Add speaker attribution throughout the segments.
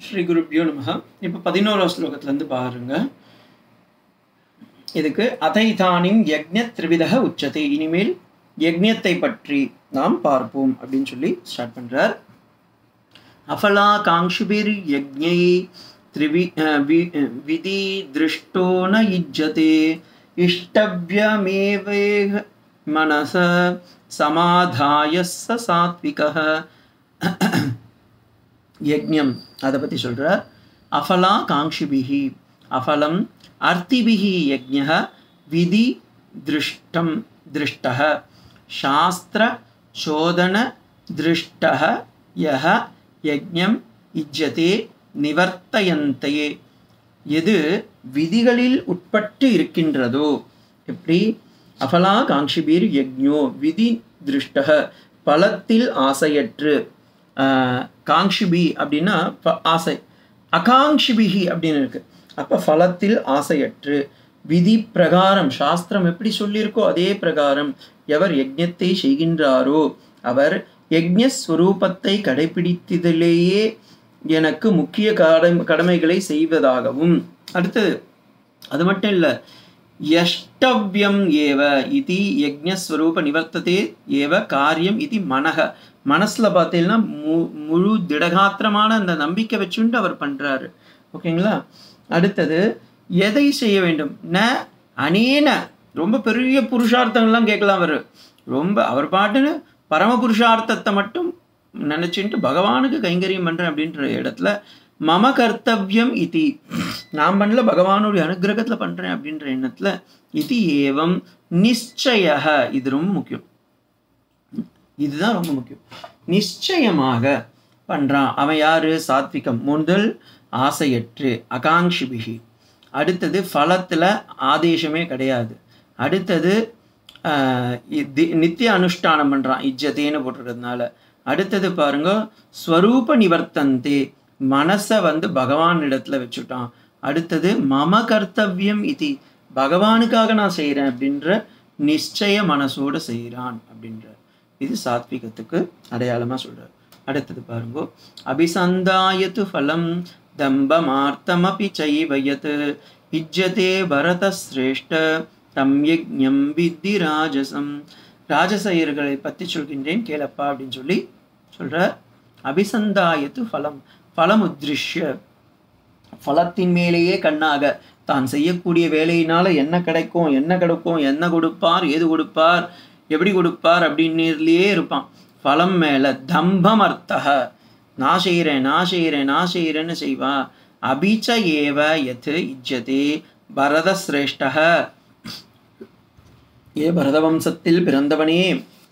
Speaker 1: ஸ்ரீ குருப்பியோ நமக இப்போ பதினோராம் ஸ்லோகத்துலேருந்து பாருங்க. இதுக்கு அதைதானின் யக்ஞ திரிவிதக உச்சத்தை இனிமேல் யக்ஞத்தை பற்றி நாம் பார்ப்போம். அப்படின்னு சொல்லி ஸ்டார்ட் பண்றார். அஃபலா காங்ஷுபிர் யக்ஞை திரிவி அஹ், வி- விதி திருஷ்டோ ந இஜ்ஜதே இஷ்டவ்யமேவேக மனச சமாதாய ச சாத்விகः யஜ்யம். அதை பற்றி சொல்கிறார் அஃபலா காங்ஷிபிகி அஃபலம் அர்த்திபிகி யஜ்ய விதி திருஷ்டம் திருஷ்ட சாஸ்திர சோதன திருஷ்ட யஹ யஜ்யம் இஜ்ஜதே நிவர்த்தயந்தையே. எது விதிகளில் உட்பட்டு இருக்கின்றதோ. எப்படி? அஃபலா காங்ஷிபீர் யக்ஞோ விதி திருஷ்டக பலத்தில் ஆசையற்று. காங்ஷிபி அப்படின்னா ப- ஆசை. அகாங்ஷிபிஹி அப்படின்னு இருக்கு. அப்போ ஃபலத்தில் ஆசையற்று விதி பிரகாரம் சாஸ்திரம் எப்படி சொல்லியிருக்கோ அதே பிரகாரம் எவர் யஜ்ஞத்தை செய்கின்றாரோ அவர் யஜ்ஞஸ்வரூபத்தை கடைபிடித்ததிலேயே எனக்கு முக்கிய கடமை கடமைகளை செய்வதாகவும். அடுத்தது அது மட்டும் இல்லை யஷ்டவ்யம் ஏவ இது யஜ்ஞஸ்வரூப நிவர்த்ததே ஏவ காரியம் இது மனக மனசில் பார்த்தீங்கன்னா மு முழு திடகாத்திரமான அந்த நம்பிக்கை வச்சுண்டு அவர் பண்ணுறாரு ஓகேங்களா? அடுத்தது எதை செய்ய வேண்டும்? ந அனேன ரொம்ப பெரிய புருஷார்த்தங்கள்லாம் கேட்கலாம் அவர். ரொம்ப அவர் பாட்டுன்னு பரம புருஷார்த்தத்தை மட்டும் நினச்சின்ட்டு பகவானுக்கு கைங்கரியம் பண்ணுறேன் அப்படின்ற இடத்துல மம கர்த்தவியம் இது. நான் பண்ணல பகவானுடைய அனுகிரகத்தில் பண்ணுறேன் அப்படின்ற எண்ணத்தில் இது ஏவம் நிச்சய இது ரொம்ப முக்கியம். இதுதான் ரொம்ப முக்கியம். நிச்சயமாக பண்ணுறான் அவன் யார்? சாத்விகம். முதல் ஆசையற்று அகாங்ஷிபிகி அடுத்தது ஃபலத்தில் ஆதேசமே கிடையாது. அடுத்தது நித்திய அனுஷ்டானம் பண்ணுறான் இஜ்ஜதேன்னு போட்டிருக்கிறதுனால. அடுத்தது பாருங்க ஸ்வரூப நிவர்த்தந்தே. மனசை வந்து பகவான் இடத்துல வச்சுட்டான். அடுத்தது மம கர்த்தவியம் இது. பகவானுக்காக நான் செய்கிறேன் அப்படின்ற நிச்சய மனசோட செய்கிறான் அப்படின்ற இது சாத்விகத்துக்கு அடையாளமா சொல்றார். அடுத்தது பாருங்கோ. அபிசந்தாயத்து ஃபலம் தம்பமார்த்தமபி சைவயத் இஜ்ஜதே பரத சிரேஷ்ட தம் யஜ்யம் வித்தி ராஜசம். ராஜசயர்களை பற்றி சொல்கின்றேன் கேளப்பா அப்படின்னு சொல்லி சொல்கிறார் அபிசந்தாயத்து ஃபலம். ஃபலம் ஃபலத்தின் மேலேயே கண்ணாக தான் செய்யக்கூடிய வேலையினால என்ன கிடைக்கும் என்ன கிடைக்கும் என்ன கொடுப்பார் ஏது கொடுப்பார் எப்படி கொடுப்பார் அப்படின்னுலயே இருப்பான். ஃபலம் மேல தம்பம் அர்த்தக நான் செய்கிறேன் நான் செய்கிறேன் நான் செய்கிறேன்னு செய்வா. அபிச்ச ஏவ எத் இஜ்ஜதே பரதசிரேஷ்டக ஏ பரத வம்சத்தில் பிறந்தவனே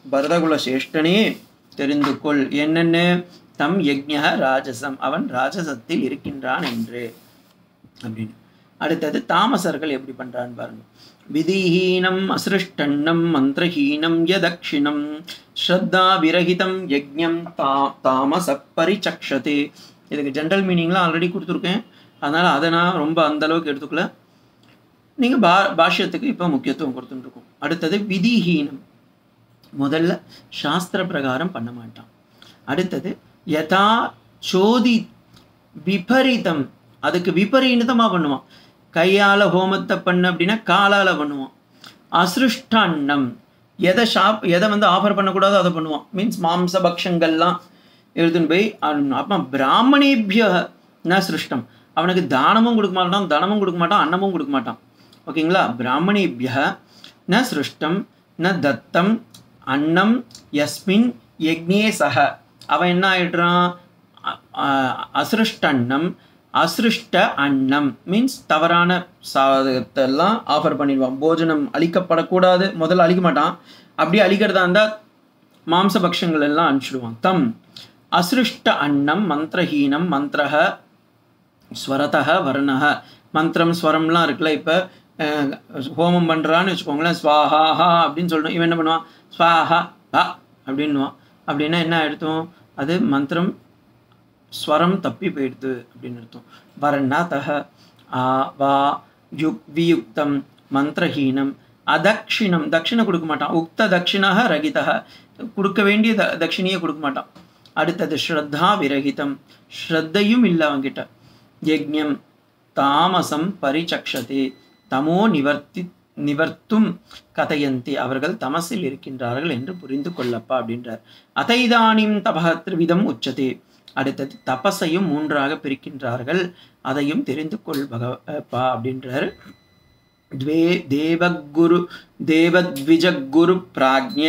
Speaker 1: பரதகுல சேஷ்டனே தெரிந்து கொள் என்னென்ன? தம் யஜ்ஞ ராஜசம். அவன் ராஜசத்தில் இருக்கின்றான் என்று. அப்படின்னு. அடுத்தது தாமசர்கள் எப்படி பண்ணுறான்னு பாருங்க. விதிஹீனம் அசிருஷ்டண்ணம் மந்திரஹீனம் யதக்ஷிணம் ஸ்ரத்தா விரகிதம் யஜ்யம் தா தாமச பரிச்சக்ஷதே. இதுக்கு ஜென்ரல் மீனிங்லாம் ஆல்ரெடி கொடுத்துருக்கேன். அதனால் அதை நான் ரொம்ப அந்த அளவுக்கு எடுத்துக்கல. நீங்கள் பா பாஷ்யத்துக்கு இப்போ முக்கியத்துவம் கொடுத்துட்டுருக்கோம். அடுத்தது விதிஹீனம். முதல்ல சாஸ்திர பிரகாரம் பண்ண மாட்டான். அடுத்தது யதா சோதி விபரீதம். அதுக்கு விபரீதமாக பண்ணுவான். கையால் ஹோமத்தை பண்ண அப்படின்னா காலால் பண்ணுவான். அசிருஷ்டான்னம் எதை ஷாப் எதை வந்து ஆஃபர் பண்ணக்கூடாதோ அதை பண்ணுவான். மீன்ஸ் மாம்ச பக்ஷங்கள்லாம் எடுத்துன்னு போய் அப்போ பிராமணேபிய ந சிருஷ்டம். அவனுக்கு தானமும் கொடுக்க மாட்டான் தனமும் கொடுக்க மாட்டான் அன்னமும் கொடுக்க மாட்டான். ஓகேங்களா பிராமணேபிய ந சிருஷ்டம் ந தத்தம் அன்னம் யஸ்மின் யக்ஞே சக. அவன் என்ன ஆயிடுறான்? அசிருஷ்டன்னம் அசிருஷ்ட அன்னம் மீன்ஸ் தவறான சாதகத்தெல்லாம் ஆஃபர் பண்ணிடுவான். போஜனம் அழிக்கப்படக்கூடாது. முதல்ல அழிக்க மாட்டான். அப்படியே அழிக்கிறதா இருந்தால் மாம்சபக்ஷங்கள் எல்லாம் அனுப்பிச்சிடுவான். தம் அசிருஷ்ட அன்னம் மந்திரஹீனம் மந்திரக ஸ்வரதக வர்ணக மந்திரம் ஸ்வரம்லாம் இருக்குல்ல இப்போ? ஹோமம் பண்ணுறான்னு வச்சுக்கோங்களேன். ஸ்வாஹாஹா அப்படின்னு சொல்லணும் இவன் என்ன பண்ணுவான்? ஸ்வாஹா ஹ அப்படின்னுவான். அப்படின்னா என்ன எடுத்தோம் அது மந்திரம் ஸ்வரம் தப்பி போயிடுது அப்படின்னு அர்த்தம். வர்ணா தக ஆ வா யுக் வியுக்தம் மந்திரஹீனம் அதக்ஷிணம் தட்சிணை கொடுக்க மாட்டான். உக்த தட்சிணாக ரகிதக கொடுக்க வேண்டிய த தட்சிணையை கொடுக்க மாட்டான். அடுத்தது ஸ்ரத்தா விரகிதம். ஸ்ரத்தையும் இல்லை அவங்கிட்ட யஜ்யம் தாமசம் பரிச்சக்ஷதே. தமோ நிவர்த்தி நிவர்த்தும் கதையந்தி. அவர்கள் தமசில் இருக்கின்றார்கள் என்று புரிந்து கொள்ளப்பா அப்படின்றார். அதைதானிம் தபக திருவிதம் உச்சதே. அடுத்தது தபஸையும் மூன்றாக பிரிக்கின்றார்கள். அதையும் தெரிந்து கொள் பகவப்பா அப்படின்றார். துவே தேவகுரு தேவத்விஜகுரு பிராஜ்ய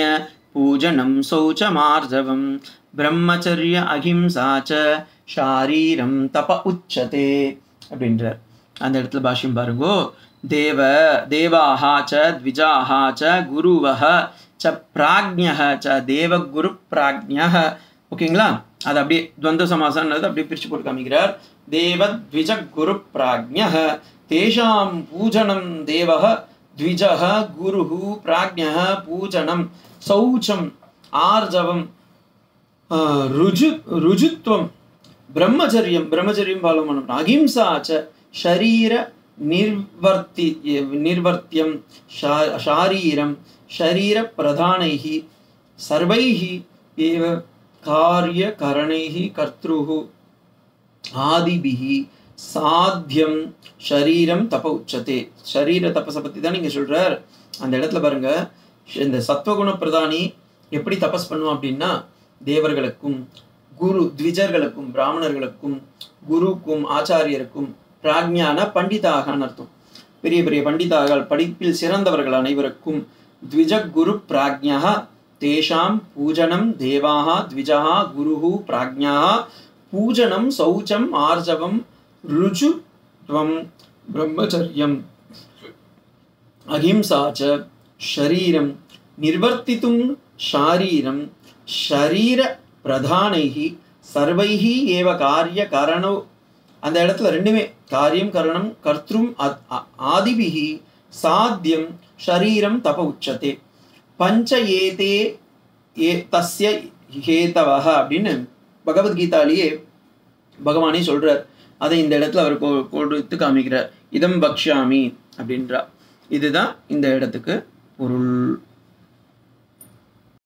Speaker 1: பூஜனம் சௌச்சமார்ஜவம். பிரம்மச்சரிய அகிம்சாச்ச ஷாரீரம் தப உச்சதே அப்படின்றார். அந்த இடத்துல பாஷ்யம் பாருங்கோ. தேவ தேவாஹா ச த்விஜாஹா ச குருவஹ ச பிராஜ்யஹ ச தேவகுரு பிராஜ்யஹ ஓகேங்களா? அது அப்படியே துவந்த சமாசம்ன்றது அப்படியே பிரித்து போட்டு காமிக்கிறார். தேவ த்விஜ குரு பிராஜ்யஹ தேஷாம் பூஜனம் தேவஹ த்விஜஹ குருஹு பிராஜ்யஹ பூஜனம். சௌச்சம் ஆர்ஜவம் ருஜு ருஜுத்வம் பிரம்மச்சரியம் பிரம்மச்சரியம் பாலம் பண்ணணும் ஷரீர நிர்வர்த்தி நிர்வர்த்தியம் ஷா- ஷாரீரம் ஷரீர பிரதானைः சர்வைः एव कार्यकरणैः கர்த்ருः ஆதிபிஹ சாத்தியம் ஷரீரம் தப உச்சதே ஷரீர தபஸை பற்றி தான் நீங்கள் சொல்கிறார் அந்த இடத்துல பாருங்க இந்த சத்வகுண பிரதானி எப்படி தபஸ் பண்ணுவான் அப்படின்னா தேவர்களுக்கும் குரு த்விஜர்களுக்கும் பிராமணர்களுக்கும் குருக்கும் ஆச்சாரியருக்கும் பிராஜ்ஞான பண்டிதாகன்னு அர்த்தம். பெரிய பெரிய பண்டிதாகள் படிப்பில் சிறந்தவர்கள் அனைவருக்கும் த்விஜ குரு பிராஜ்ஞா தேஷாம் பூஜனம் தேவாः த்விஜः குருः பிராஜ்ஞாः பூஜனம் சௌச்சம் ஆர்ஜவம் ருஜுத்வம் பிரம்மச்சரியம். அஹிம்சாச்ச ஷரீரம் நிர்வர்த்தித்தும் ஷாரீரம் ஷரீர பிரதானைகி சர்வைகி ஏவ காரிய கரணோ அந்த இடத்துல ரெண்டுமே. காரியம் கரணம் கர்த்தரும் அ- சாத்தியம் ஷரீரம் தப உச்சத்தே பஞ்ச ஏதே ஏ தஸ்ய ஹேதவஹ அப்படின்னு பகவத்கீதாலேயே பகவானே சொல்றார். அதை இந்த இடத்துல அவர் கொ- கொடுத்து காமிக்கிறார். இதம் பக்ஷாமி அப்படின்றா. இதுதான் இந்த இடத்துக்கு பொருள்.